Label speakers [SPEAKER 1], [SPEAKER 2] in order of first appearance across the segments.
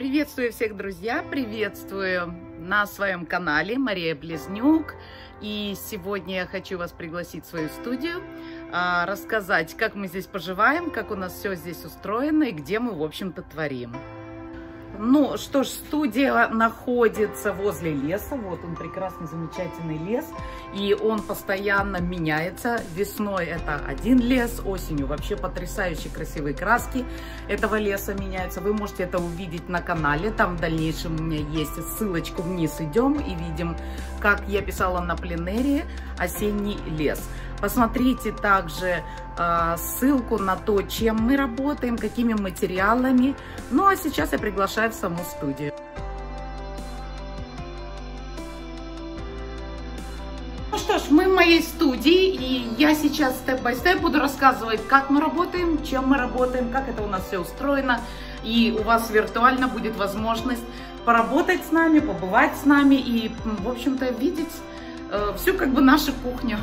[SPEAKER 1] Приветствую всех, друзья! Приветствую на своем канале Мария Близнюк. И сегодня я хочу вас пригласить в свою студию, а, рассказать, как мы здесь поживаем, как у нас все здесь устроено и где мы, в общем-то, творим. Ну что ж, студия находится возле леса. Вот он прекрасный, замечательный лес. И он постоянно меняется. Весной это один лес, осенью вообще потрясающие красивые краски этого леса меняются. Вы можете это увидеть на канале. Там в дальнейшем у меня есть ссылочку вниз идем и видим, как я писала на пленере «Осенний лес». Посмотрите также э, ссылку на то, чем мы работаем, какими материалами. Ну а сейчас я приглашаю в саму студию. Ну что ж, мы в моей студии, и я сейчас степ-бай-степ буду рассказывать, как мы работаем, чем мы работаем, как это у нас все устроено. И у вас виртуально будет возможность поработать с нами, побывать с нами и, в общем-то, видеть э, всю как бы нашу кухню.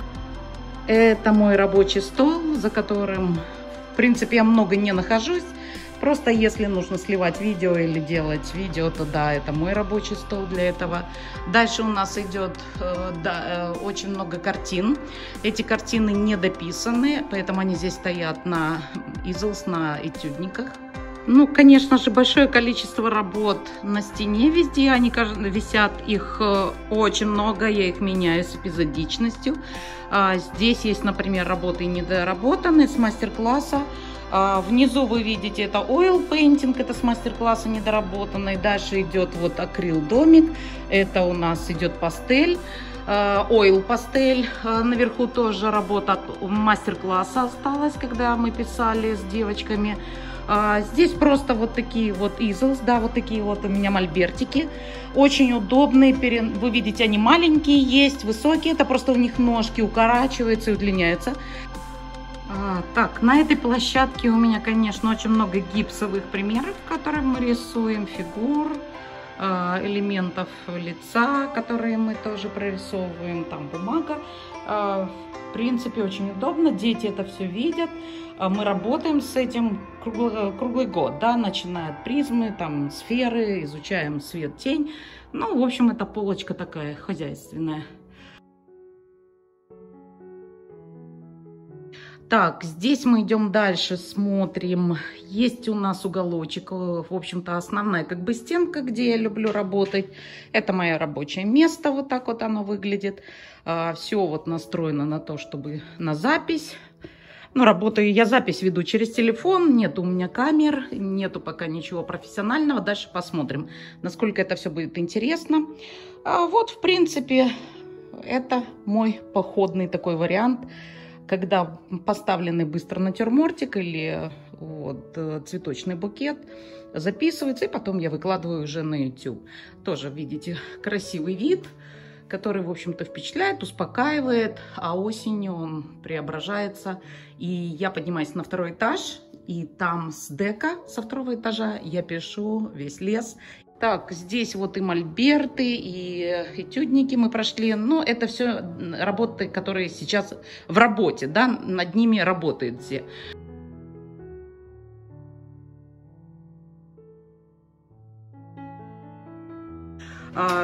[SPEAKER 1] Это мой рабочий стол, за которым, в принципе, я много не нахожусь. Просто если нужно сливать видео или делать видео, то да, это мой рабочий стол для этого. Дальше у нас идет э, да, э, очень много картин. Эти картины не дописаны, поэтому они здесь стоят на изолс, на этюдниках. Ну, конечно же, большое количество работ на стене везде. Они висят, их э, очень много, я их меняю с эпизодичностью. А, здесь есть, например, работы недоработанные с мастер-класса. А, внизу вы видите, это oil painting, это с мастер-класса недоработанный. Дальше идет вот акрил домик, это у нас идет пастель. Ойл пастель, наверху тоже работа мастер-класса осталась, когда мы писали с девочками. А, здесь просто вот такие вот easels, да, вот такие вот у меня мольбертики. Очень удобные, вы видите, они маленькие есть, высокие, это просто у них ножки укорачиваются и удлиняются. А, так, на этой площадке у меня, конечно, очень много гипсовых примеров, которые мы рисуем, фигур, а, элементов лица, которые мы тоже прорисовываем, там бумага. А, в принципе, очень удобно, дети это все видят. А мы работаем с этим круглый, круглый год, да, начиная от призмы, там, сферы, изучаем свет, тень. Ну, в общем, это полочка такая хозяйственная. Так, здесь мы идем дальше, смотрим. Есть у нас уголочек, в общем-то, основная как бы стенка, где я люблю работать. Это мое рабочее место, вот так вот оно выглядит. А, Все вот настроено на то, чтобы на запись. Ну, работаю, я запись веду через телефон, нет у меня камер, нету пока ничего профессионального. Дальше посмотрим, насколько это все будет интересно. А вот, в принципе, это мой походный такой вариант, когда поставленный быстро натюрмортик или вот, цветочный букет записывается, и потом я выкладываю уже на YouTube. Тоже, видите, красивый вид который, в общем-то, впечатляет, успокаивает, а осенью он преображается. И я поднимаюсь на второй этаж, и там с дека, со второго этажа, я пишу весь лес. Так, здесь вот и мольберты, и этюдники мы прошли. Но это все работы, которые сейчас в работе, да, над ними работают все.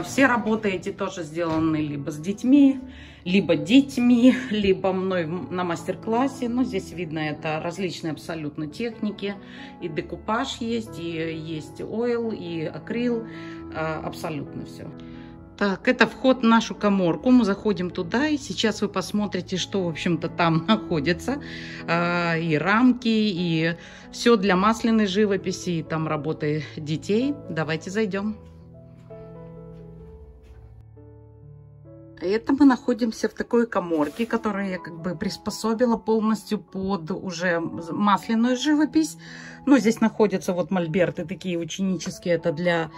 [SPEAKER 1] Все работы эти тоже сделаны либо с детьми, либо детьми, либо мной на мастер-классе. Но здесь видно это различные абсолютно техники. И декупаж есть, и есть ойл, и акрил. А, абсолютно все. Так, это вход в нашу коморку. Мы заходим туда, и сейчас вы посмотрите, что, в общем-то, там находится. А, и рамки, и все для масляной живописи, и там работы детей. Давайте зайдем. Это мы находимся в такой коморке, которую я как бы приспособила полностью под уже масляную живопись. Ну, здесь находятся вот мольберты такие ученические, это для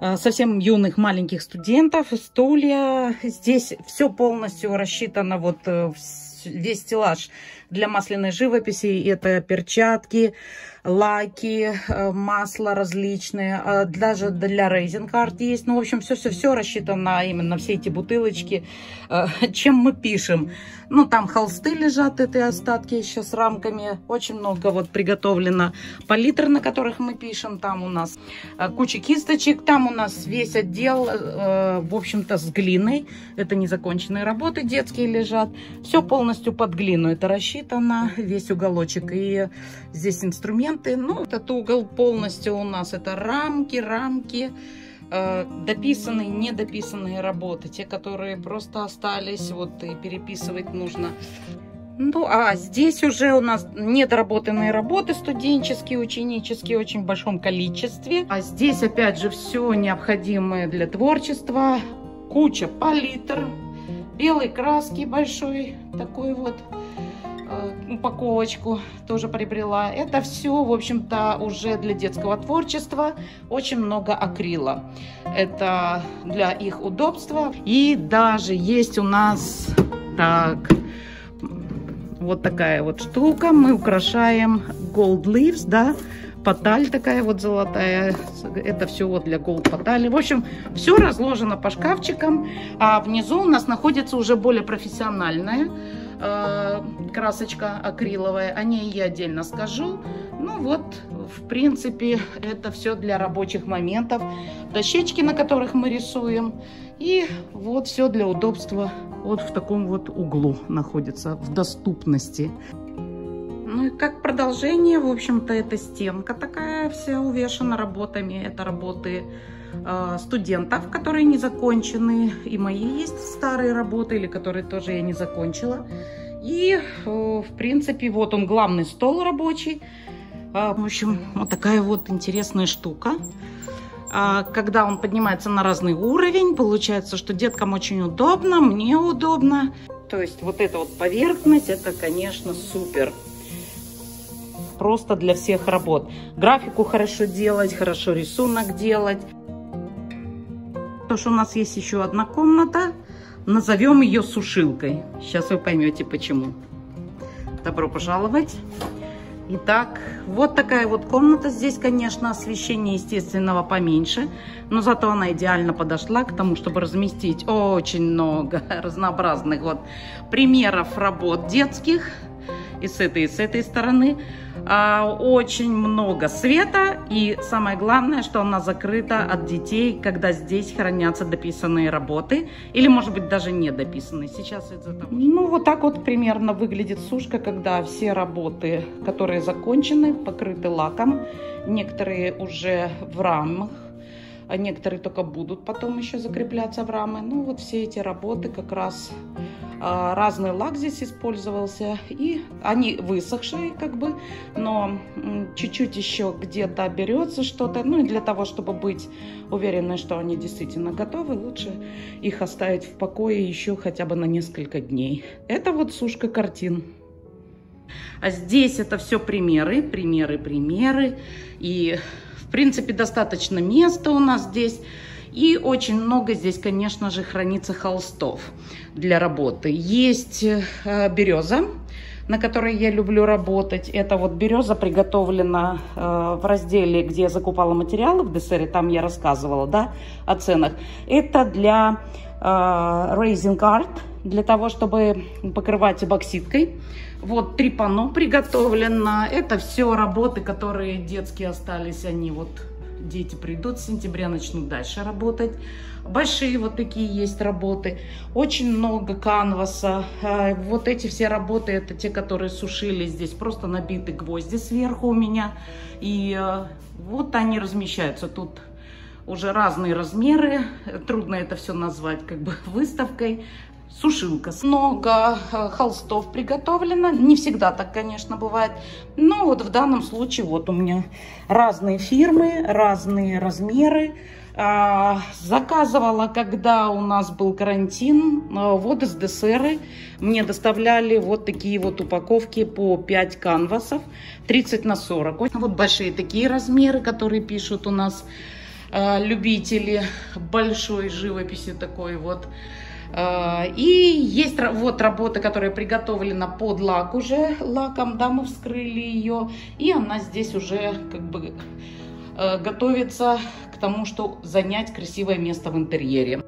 [SPEAKER 1] э, совсем юных маленьких студентов, стулья. Здесь все полностью рассчитано, вот э, весь стеллаж для масляной живописи. Это перчатки, лаки, э, масла различные, э, даже для resin art есть. Ну, в общем, все-все-все рассчитано именно все эти бутылочки, э, чем мы пишем. Ну, там холсты лежат, эти остатки еще с рамками. Очень много вот приготовлено палитр, на которых мы пишем. Там у нас куча кисточек, там у нас весь отдел, в общем-то, с глиной. Это незаконченные работы детские лежат. Все полностью под глину. Это рассчитано, весь уголочек. И здесь инструмент элементы. Ну, этот угол полностью у нас это рамки, рамки, э, дописанные, недописанные работы. Те, которые просто остались, вот и переписывать нужно. Ну, а здесь уже у нас недоработанные работы студенческие, ученические, в очень большом количестве. А здесь, опять же, все необходимое для творчества. Куча палитр, белой краски большой, такой вот упаковочку тоже приобрела. Это все, в общем-то, уже для детского творчества. Очень много акрила. Это для их удобства. И даже есть у нас так вот такая вот штука. Мы украшаем gold leaves, да, поталь такая вот золотая. Это все вот для gold потали. В общем, все разложено по шкафчикам. А внизу у нас находится уже более профессиональная красочка акриловая. О ней я отдельно скажу. Ну вот, в принципе, это все для рабочих моментов. Дощечки, на которых мы рисуем. И вот все для удобства. Вот в таком вот углу находится, в доступности. Ну и как продолжение, в общем-то, это стенка такая вся увешана работами. Это работы э, студентов, которые не закончены. И мои есть старые работы, или которые тоже я не закончила. И, э, в принципе, вот он главный стол рабочий. Э, в общем, вот такая вот интересная штука. Когда он поднимается на разный уровень, получается, что деткам очень удобно, мне удобно. То есть вот эта вот поверхность, это, конечно, супер просто для всех работ. Графику хорошо делать, хорошо рисунок делать. То, что у нас есть еще одна комната, назовем ее сушилкой. Сейчас вы поймете почему. Добро пожаловать. Итак, вот такая вот комната. Здесь, конечно, освещение естественного поменьше, но зато она идеально подошла к тому, чтобы разместить очень много разнообразных вот примеров работ детских и с этой, и с этой стороны. А, очень много света и самое главное, что она закрыта от детей, когда здесь хранятся дописанные работы или, может быть, даже не дописанные. Сейчас это там... Ну, вот так вот примерно выглядит сушка, когда все работы, которые закончены, покрыты лаком, некоторые уже в рамах, а некоторые только будут потом еще закрепляться в рамы. Ну, вот все эти работы как раз а, разный лак здесь использовался, и они высохшие, как бы, но чуть-чуть еще где-то берется что-то, ну и для того, чтобы быть уверенной, что они действительно готовы, лучше их оставить в покое еще хотя бы на несколько дней. Это вот сушка картин. А здесь это все примеры, примеры, примеры, и в принципе достаточно места у нас здесь. И очень много здесь, конечно же, хранится холстов для работы. Есть э, береза, на которой я люблю работать. Это вот береза приготовлена э, в разделе, где я закупала материалы в Десере, там я рассказывала, да, о ценах. Это для Raising Art, для того, чтобы покрывать эбоксидкой. Вот три панно приготовлено. Это все работы, которые детские остались, они вот дети придут, с сентября начнут дальше работать. Большие вот такие есть работы. Очень много канваса. А, вот эти все работы, это те, которые сушили здесь. Просто набиты гвозди сверху у меня. И а, вот они размещаются тут уже разные размеры. Трудно это все назвать как бы выставкой сушилка. Много э, холстов приготовлено. Не всегда так, конечно, бывает. Но вот в данном случае вот у меня разные фирмы, разные размеры. А, заказывала, когда у нас был карантин, вот из ДСРы. Мне доставляли вот такие вот упаковки по 5 канвасов, 30 на 40. Вот большие такие размеры, которые пишут у нас любители большой живописи такой вот. Э, и есть вот работа, которая приготовлена под лак уже лаком, да, мы вскрыли ее, и она здесь уже как бы э, готовится к тому, что занять красивое место в интерьере.